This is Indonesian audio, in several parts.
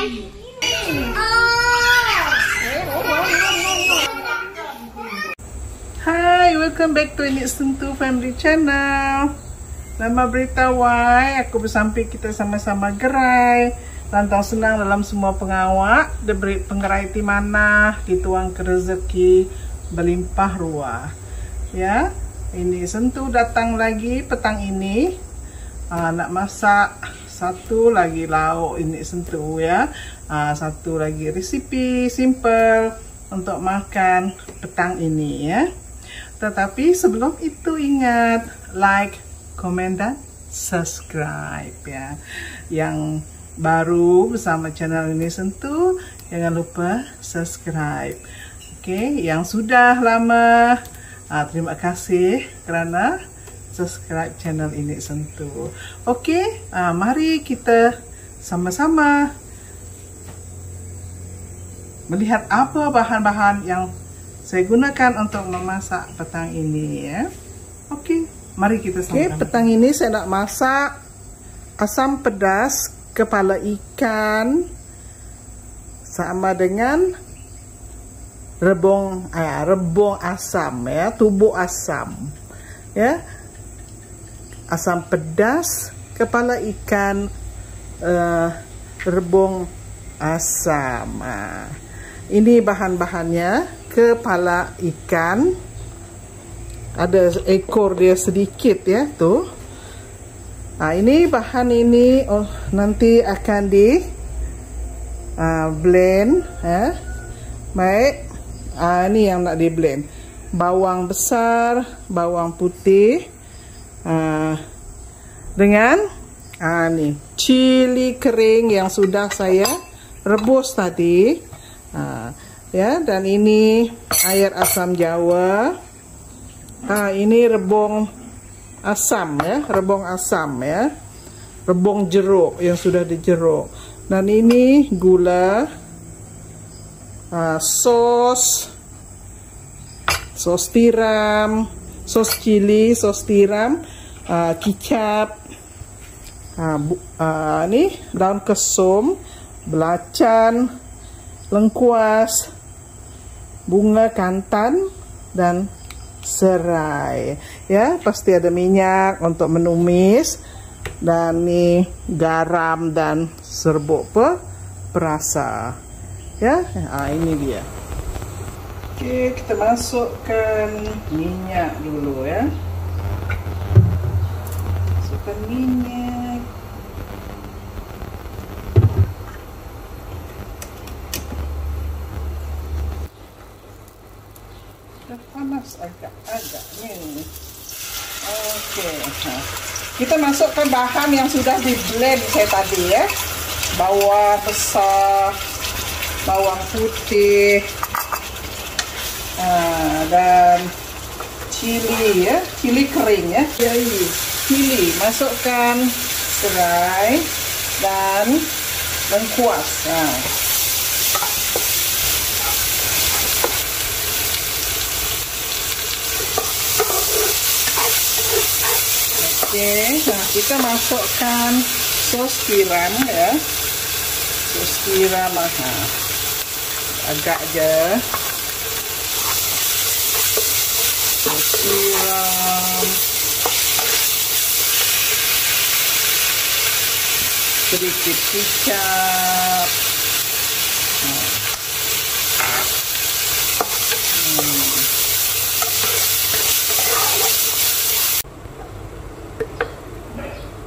Hai, welcome back to Ini Sentuh Family Channel. Nama berita Wai, aku bersampai kita sama-sama gerai. Lantang senang dalam semua pengawak. Diberi di mana? Dituang ke rezeki Berlimpah ruah. Ya, ini Sentuh datang lagi petang ini. Uh, Nak masak satu lagi lauk ini Sentuh ya uh, Satu lagi resipi simple untuk makan petang ini ya. Tetapi sebelum itu ingat like, komen dan subscribe ya. Yang baru bersama channel ini sentuh jangan lupa subscribe. Oke, okay, yang sudah lama uh, terima kasih kerana subscribe channel ini sentuh. Oke, okay, uh, mari kita sama-sama melihat apa bahan-bahan yang saya gunakan untuk memasak petang ini ya. Oke, mari kita Oke, petang ini saya nak masak asam pedas kepala ikan sama dengan rebung eh, rebung asam ya, tubuh asam. Ya. Asam pedas kepala ikan uh, rebung asam. Nah, ini bahan-bahannya kepala ikan. Ada ekor dia sedikit ya tuh. Nah ini bahan ini oh nanti akan di uh, blend ya. Baik. Uh, ini yang nak di blend. Bawang besar bawang putih uh, dengan uh, ini cili kering yang sudah saya rebus tadi. Uh, ya dan ini air asam jawa. Nah ini rebung asam ya rebung asam ya. Rebung jeruk yang sudah dijeruk. Dan ini gula uh, sos sos tiram sos cili sos tiram uh, kicap uh, uh, ini daun kesum belacan lengkuas bunga kantan dan serai. Ya pasti ada minyak untuk menumis dan nih garam dan serbuk pe perasa. Ya nah, ini dia oke kita masukkan minyak dulu ya masukkan minyak panas agak-agaknya ini. Oke, kita masukkan bahan yang sudah di blend saya tadi ya. Bawang besar, bawang putih, nah, dan cili ya, cili kering ya. Jadi cili masukkan serai dan lengkuas. Nah, Oke, nah kita masukkan sos tiram ya. Sos tiram, nah, agak aja. Sos tiram. Sedikit kicap. Nah.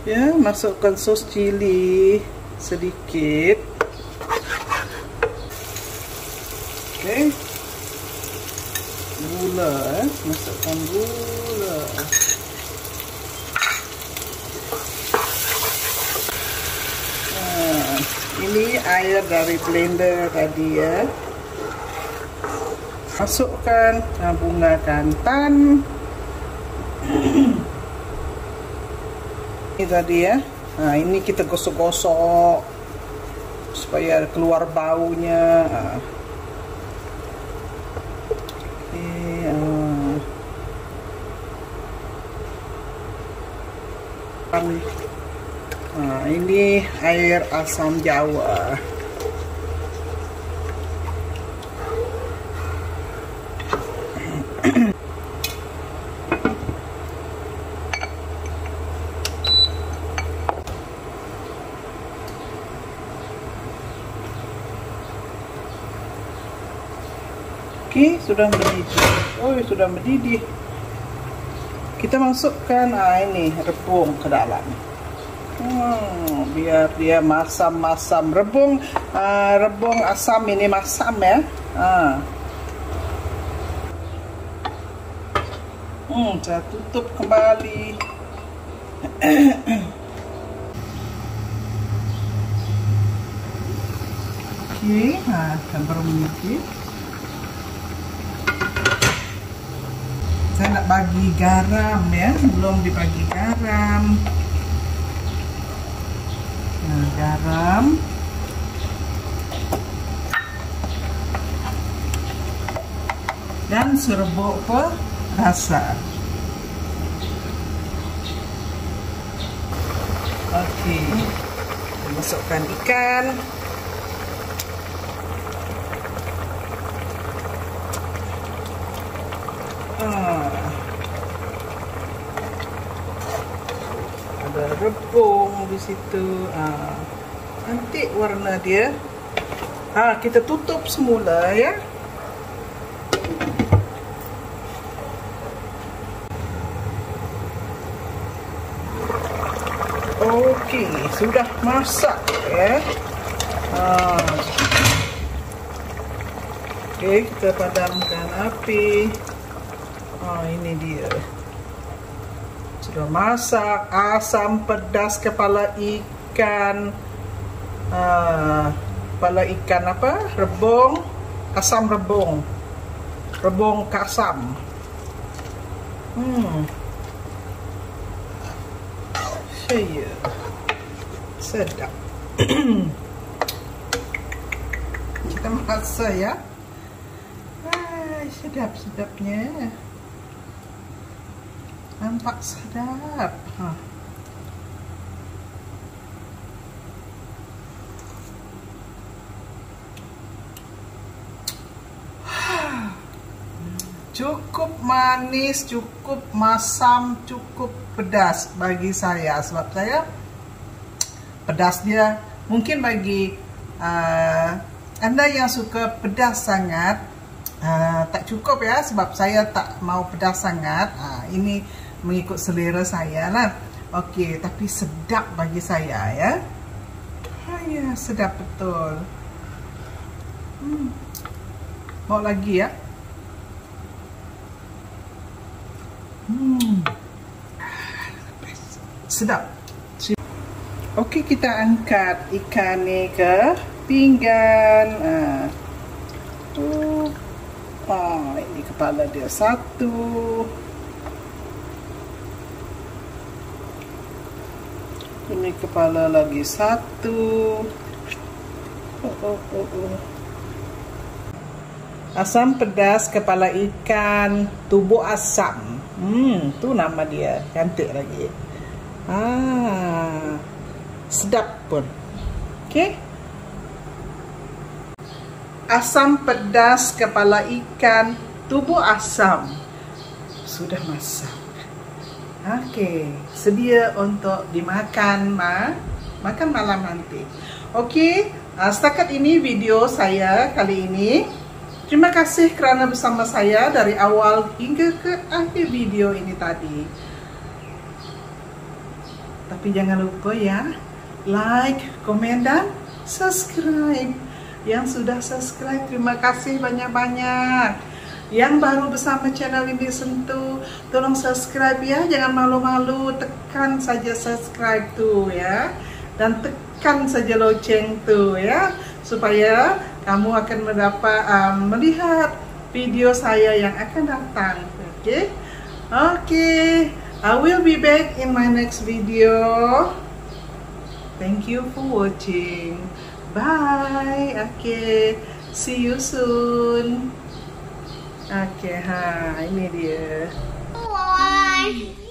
ya masukkan sos cili sedikit oke gula. Masukkan gula. Nah ini air dari blender tadi ya. Masukkan bunga kantan ini tadi ya. Nah ini kita gosok-gosok supaya keluar baunya. nah. depan nah ini air asam jawa Oke, okay, sudah mendidih. Oh, sudah mendidih. Kita masukkan ah ini rebung ke dalam. Hmm, biar dia masam-masam. Rebung uh, rebung asam ini masam ya. Ah. Hmm, saya tutup kembali. Okey, ha, akan bermendidih. saya nak bagi garam ya belum dibagi garam. Nah garam. Dan serbuk rasa oke masukkan ikan. Ada rebung di situ ah, nanti warna dia ah kita tutup semula ya Okey, sudah masak ya. Ah. Okey, kita padamkan api. Oh, ini dia. Sudah masak, asam, pedas, kepala ikan. Uh, kepala ikan apa? Rebung, asam rebung. Rebung kasam. Hmm. Saya sedap. Kita masak ya. Ah, sedap-sedapnya nampak sedap. Hah. cukup manis, cukup masam, cukup pedas bagi saya. Sebab saya pedasnya mungkin bagi uh, anda yang suka pedas sangat uh, tak cukup ya. Sebab saya tak mau pedas sangat. Uh, ini mengikut selera saya lah. Okey, tapi sedap bagi saya ya. Ha, ya, sedap betul. Hmm. Mau lagi ya? Hmm. Sedap. Okey, kita angkat ikan ni ke pinggan. Ah. Uh. Oh, ini kepala dia satu. Ini kepala lagi. Satu. Oh, oh, oh, oh. asam pedas kepala ikan tubuh asam. Hmm tu nama dia. Cantik lagi. Ah sedap pun. Okey. Asam pedas kepala ikan tubuh asam. Sudah masak Okey, sedia untuk dimakan ma makan malam nanti. Okey, uh, setakat ini video saya kali ini. Terima kasih kerana bersama saya dari awal hingga ke akhir video ini tadi. Tapi jangan lupa ya, like, komen dan subscribe. Yang sudah subscribe, terima kasih banyak-banyak yang baru bersama channel ini sentuh tolong subscribe ya. Jangan malu-malu tekan saja subscribe tuh ya. Dan tekan saja lonceng tuh ya supaya kamu akan mendapat um, melihat video saya yang akan datang. Oke? Okay? oke okay. I will be back in my next video. Thank you for watching. Bye. Okay see you soon Okey, ha, ini dia. Oh.